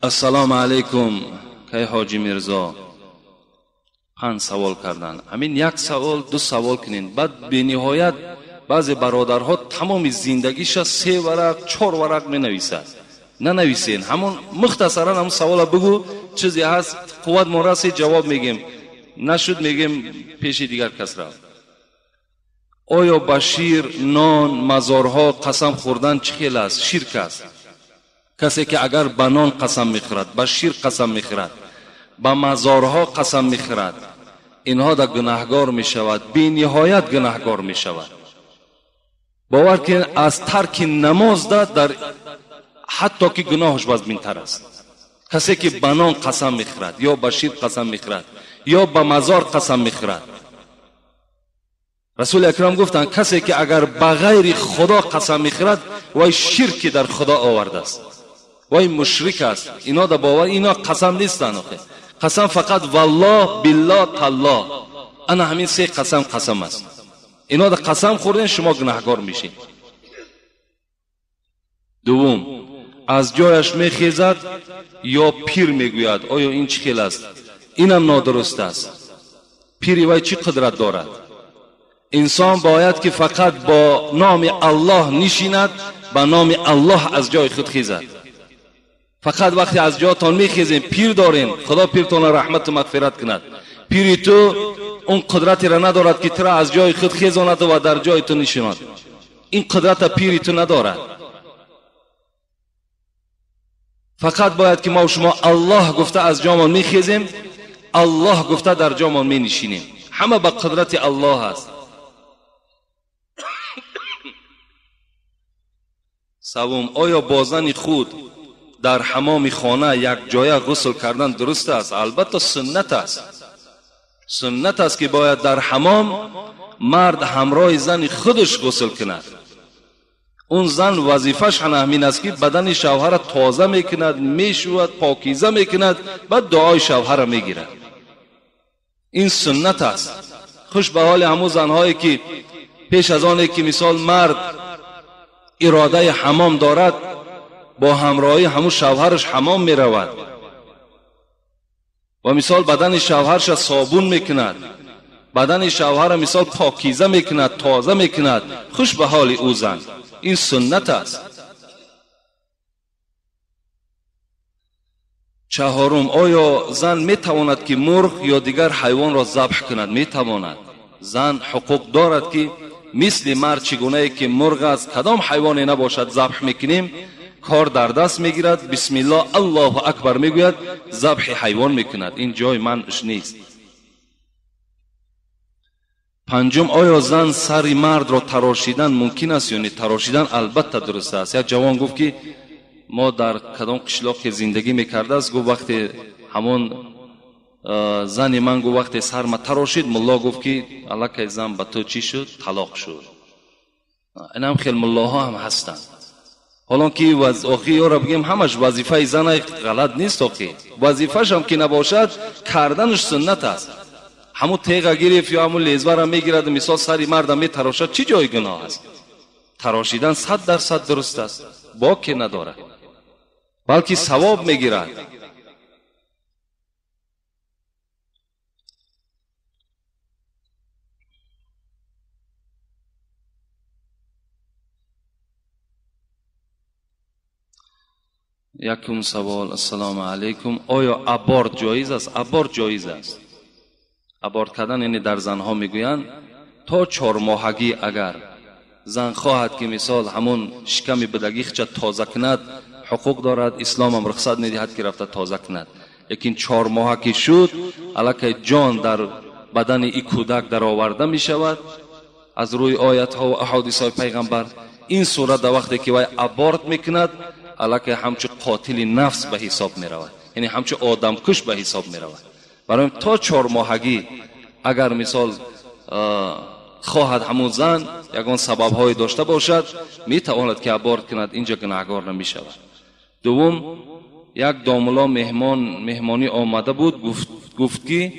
ассалому алайкум кай ҳоҷи мирзо? Панҷ савол карданд ҳамин як савол ду савол кунед баъд бениҳоят баъзе бародарҳо тамоми зиндагиша се варақ чор варақ менависад. Нанависен. Ҳамон мухтасаран ҳамн савола бугу чизе ҳаст қувват мо раси ҷавоб мегем. Нашуд мегем пеши дигар кас рафт. Оё ба шир нон мазорҳо қасам хӯрдан чӣ хел аст? Ширк аст کسی که اگر به نان قسم می‌خورد به شیر قسم می‌خورد به مزارها قسم می‌خورد اینها در گناهگار می‌شود بی نهایت گناهگار می‌شود. باور که از ترک نماز داد در حتی که گناهش بزمینتر است. کسی که به نان قسم می‌خورد یا به شیر قسم می‌خورد یا به مزار قسم می‌خورد. رسول اکرام گفتند کسی که اگر به غیر خدا قسم می‌خورد وای شرکی در خدا آورده است. وای مشرک است. اینا در باور اینا قسم نیستن آخه. قسم فقط والله بالله تالله. انا همین سه قسم قسم است. اینا در قسم خوردن شما گناهگار میشین. دوم از جایش میخیزد یا پیر می‌گوید؟ آیا این چی خیل است؟ اینم نادرست است. پیری وای چی قدرت دارد؟ انسان باید که فقط با نام الله نشیند با نام الله از جای خود خیزد. фақат вақте аз ҷотон мехезем пир дорем. Худо пиртона раҳмату мағфират кунад. Пири ту он қудратеро надорад ки туро аз ҷои худ хезонаду ва дар ҷои ту нишонад ин қудрата пири ту надорад. Фақат бояд ки мо шумо аллоҳ гуфта аз ҷомон мехезем аллоҳ гуфта дар ҷомон менишинем. Ҳама ба қудрати аллоҳ аст. Савум оё бозани худ در حمام خانه یک جایه غسل کردن درست است. البته سنت است. سنت است که باید در حمام مرد همراه زن خودش غسل کند. اون زن وظیفش همین است که بدن شوهر تازه می‌کند می‌شود پاکیزه می‌کند بعد دعای شوهر می‌گیرد. این سنت است. خوش به حال همو زنهایی که پیش از آنه که مثال مرد اراده حمام دارد با همراهی همون شوهرش حمام می رود و مثال بدن شوهرش صابون می‌کند. بدن شوهر مثال پاکیزه می‌کند تازه می‌کند. خوش به حال او زن. این سنت است. چهارم آیا زن می‌تواند که مرغ یا دیگر حیوان را ذبح کند؟ می‌تواند. زن حقوق دارد که مثل مرد چگونه که مرغ است کدام حیوانی نباشد ذبح می‌کنیم؟ کار در دست می‌گیرد. بسم الله الله اکبر می‌گوید ذبح حیوان می‌کند. این جای منش نیست. پنجم آیا زن سر مرد را تراشیدن ممکن است یعنی تراشیدن البته درست است. یک جوان گفت که ما در کدام قشلاق زندگی می‌کرده است. گفت وقتی همون زن من گفت وقتی سر ما تراشید ملا گفت که الکه زن به تو چی شد؟ طلاق شد. این هم خیلی ملاها هم هستند. حالا که آخی یا را بگیم همش وظیفه زن غلط نیست آخی. وظیفهش هم که نباشد کردنش سنت است. همو تیغ گرفت یا همو لیزبر می‌گیرد مثال سری مرد می تراشد چی جای گناه است؟ تراشیدن صد درصد درست است. با که نداره بلکه ثواب می‌گیرد. یکم سوال السلام علیکم آیا ابورت جایز است ابورت جایز است ابورت کردن یعنی در زنها می‌گویند تا چهار ماهگی اگر زن خواهد که مثال همون شکم بدگیخچه تازه کند حقوق دارد اسلام هم رخصت می‌دهد که رفته تازه کند لیکن چهار ماه که شد الکه جان در بدن ای کودک در آورده می شود از روی آیت ها و احادیث های پیغمبر این سوره در وقتی که وای ابارت می‌کند الکه همچه قاتل نفس به حساب می‌رود. یعنی همچه آدم کش به حساب می‌رود. برای تا چهار ماهگی اگر مثال خواهد همون زن یگان سبب های داشته باشد می‌تواند که ابارت کند اینجا گناهگار نمی‌شود. دوم یک داملا مهمان مهمانی آمده بود گفت, گفت که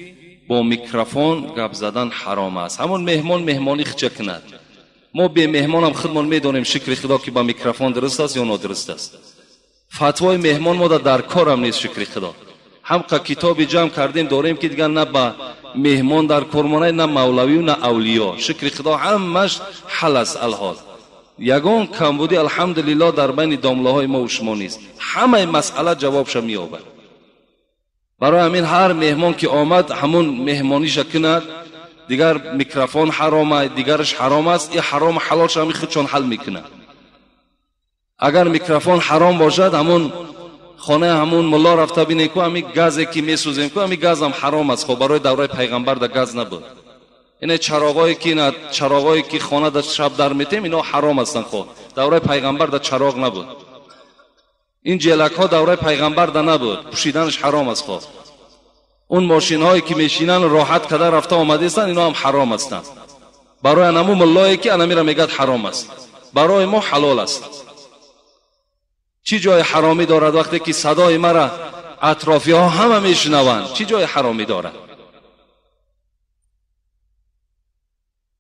با میکروفون گپ زدن حرام است. همون مهمان مهمانی خچه کند ما به مهمان هم خودمان می‌دانیم شکر خدا که با میکروفون درست است یا نادرست است. فتوای مهمان ما در کار هم نیست شکر خدا. هم که کتاب جمع کردیم داریم که دیگر نه به مهمان در کرمانه نه مولوی و نه اولیا شکر خدا همش حل است الحال. یگان کمبودی الحمدلله در بین دامله های ما و شما نیست. همه مسئله جوابش مییابد. برای همین هر مهمان که آمد همون مهمانی کند дигар микрофон ҳарома дигараш ҳаром аст и ҳарому ҳалолша ҳамин худчон ҳал мекунад. Агар микрофон ҳаром бошад ҳамун хонаи ҳамун мулло рафта бинем ку ҳамин газе ки месӯзем ку ҳамин газам ҳаром аст. Хоб барои давраи пайғамбар да газ набуд. Ине чароғое ки чароғое ки хона да шаб дар метем ино ҳаром ҳастанд хо. Давраи пайғамбар да чароғ набуд. Ин ҷелакҳо давраи пайғамбар да набуд. Пӯшиданаш ҳаром аст اون ماشین هایی که میشینن راحت قدر رفته آمده استن اینا هم حرام هستند برای نمو ملایی که انمی را میگد حرام است. برای ما حلال است. چی جای حرامی دارد وقتی که صدای مرا اطرافی ها همه میشنوند؟ چی جای حرامی دارد؟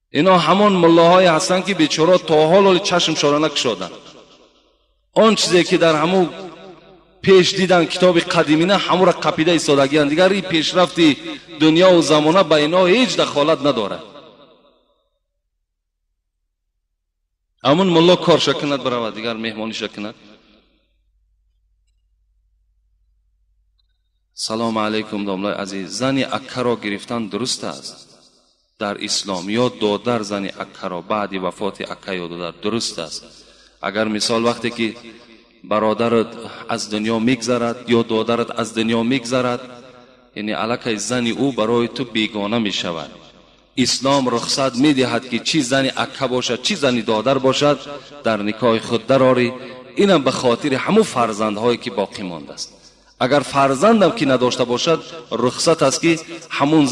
اینا همون ملاهای هستند که بیچاره تا حال چشم شارنک شدند آن چیزی که در همون پیش دیدن کتاب قدیمی نه همون را قپیده ایستادگی دیگر این پیشرفتی دنیا و زمانه به اینا هیچ دخالت نداره. امون ملا کار شکند برای دیگر مهمانی شکند سلام علیکم داملای عزیز. زن اکه را گرفتن درست است. در اسلام یا دادر زن اکه را بعد وفات اکه یا دادر درست است. اگر مثال وقتی که бародарат аз дунё мегзарад ё додарат аз дунё мегзарад яъне аллакай зани ӯ барои ту бегона мешавад ислом рухсат медиҳад ки чӣ зани акка бошад чӣ зани додар бошад дар никоҳи худ дарорӣ инам ба хотири ҳамун фарзандҳое ки боқӣ мондааст агар фарзандам ки надошта бошад рухсат аст ки ҳамун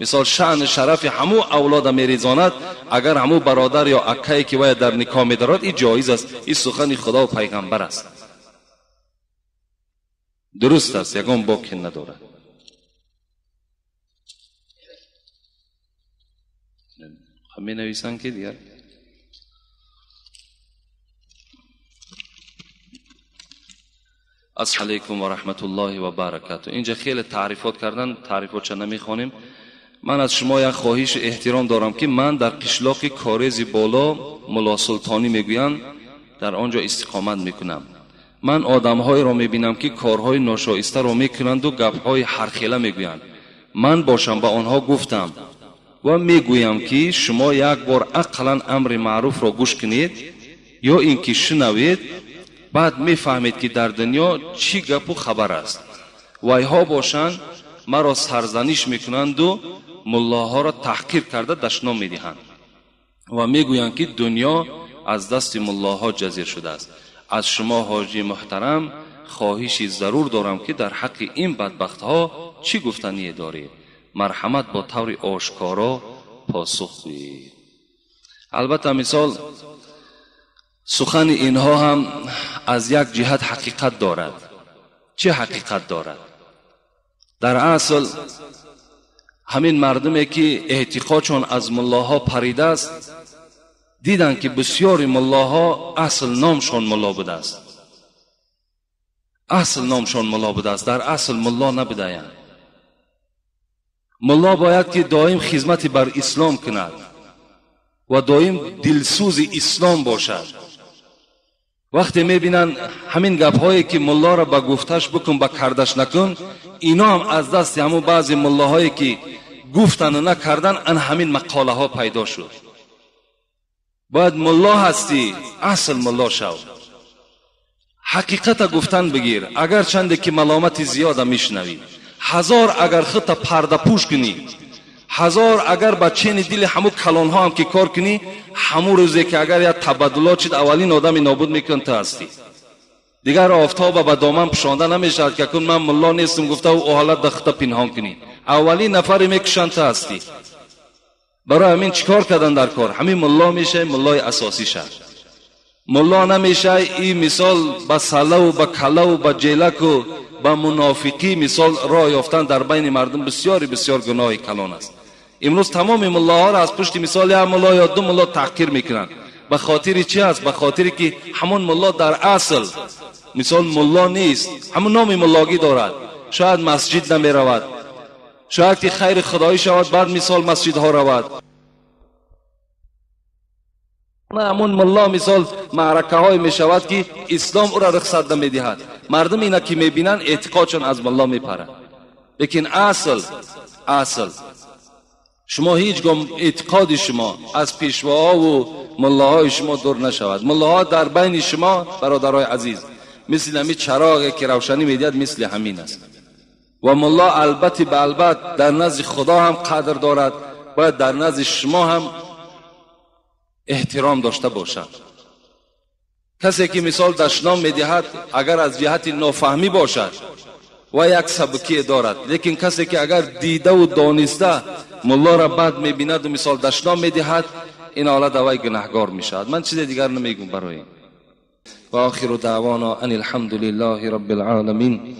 مثال شان شرف همو اولاد میریزاند. اگر همو برادر یا عکه که وای در نکاح میدارد این جایز است. این سخن خدا و پیغمبر است. درست است. یگان باک ندارد می نویسن که دیگر؟ السلام علیکم و رحمت الله و برکاته. اینجا خیلی تعریفات کردن تعریفات چه نمی‌خوانیم من از شما یک خواهش احترام دارم که من در قشلاق کارز بالا ملا سلطانی می‌گویند در آنجا استقامت می‌کنم. من آدمهایی را می‌بینم که کارهای ناشایسته را می‌کنند و گپهای حرخیله می‌گویند. من باشم به آنها گفتم و می‌گویم که شما یک بار اقلا امر معروف را گوش کنید یا اینکه شنوید بعد می‌فهمید که در دنیا چی گپ و خبر است. وای ها باشند مرا سرزنیش می‌کنند و муллоҳоро таҳқир карда дашном медиҳанд ва мегӯянд ки дунё аз дасти муллоҳо ҷазир шудааст аз шумо ҳоҷии муҳтарам хоҳиши зарур дорам ки дар ҳаққи ин бадбахтҳо чӣ гуфтание доред марҳамат бо таври ошкоро посух гӯед албатта мисол сухани инҳо ҳам аз як ҷиҳат ҳақиқат дорад чӣ ҳақиқат дорад дар асл ҳамин мардуме ки эътиқодшон аз муллоҳо паридааст диданд ки бисьёри муллоҳо асл номшон мулло будааст асл номшон мулло будааст дар асл мулло набудаянд мулло бояд ки доим хизмати бар ислом кунад ва доим дилсӯзи ислом бошад Вақте мебинанд ҳамин гапҳое ки муллоро ба гуфташ бикун ба кардаш накун ино ҳам аз дасти ҳамун баъзе муллоҳое ки гуфтану накардан ан ҳамин мақолаҳо пайдо шуд. Бояд мулло ҳастӣ асл мулло шав. Ҳақиқата гуфтан бигир агарчанде ки маломати зиёда мешунавӣ ҳазор агар худта пардапӯш кунӣ ҳазор агар ба чени дили ҳамун калонҳоам ки кор кунӣ ҳамун рӯзе ки агар як табаддулот шид аввалин одами нобуд мекун ту ҳастӣ дигар офтоба ба доман пушонда намешавад ки акун ман мулло нестам гуфтаву о ҳолат да худта пинҳон кунӣ аввалин нафаре мекушанд ту ҳастӣ барои ҳамин чӣ кор кардан дар кор ҳамин мулло мешавӣ муллои асосиша мулло намешавӣ и мисол ба салаву ба калаву ба ҷелаку ба мунофиқӣ мисол роҳ ёфтан дар байни мардум бисёри бисёр гуноҳи калон аст امروز تمام ملا ها را از پشت مثال یک ملا یا دو ملا تحقیر می‌کنند به خاطر چی است به خاطر که همون ملا در اصل مثال ملا نیست. همون نام ملاگی دارد. شاید مسجد نمی رود شاید که خیر خدایی شود بعد مثال مسجد ها رود همون ملا مثال معرکه های می شود که اسلام او را رخصت نمی دهد مردم اینا که می بینن اعتقادشان از ملا می پرند لیکن اصل اصل شما هیچ گم اعتقاد شما از پیشواها و ملاهای شما دور نشود. ملاها در بین شما برادرای عزیز مثل همی چراغی که روشنی می‌دید مثل همین است. و ملا البته به البت در نزد خدا هم قدر دارد باید در نزد شما هم احترام داشته باشد. کسی که مثال دشنام می‌دهد اگر از جهت نافهمی باشد و یک سبکی دارد. لیکن کسی که اگر دیده و دانسته ملا را بد می‌بیند و مثال دشنام می‌دهد این حالت دوای گناهگار می‌شد من چیز دیگر نمیگم برای و آخر دعوانا ان الحمد لله رب العالمین.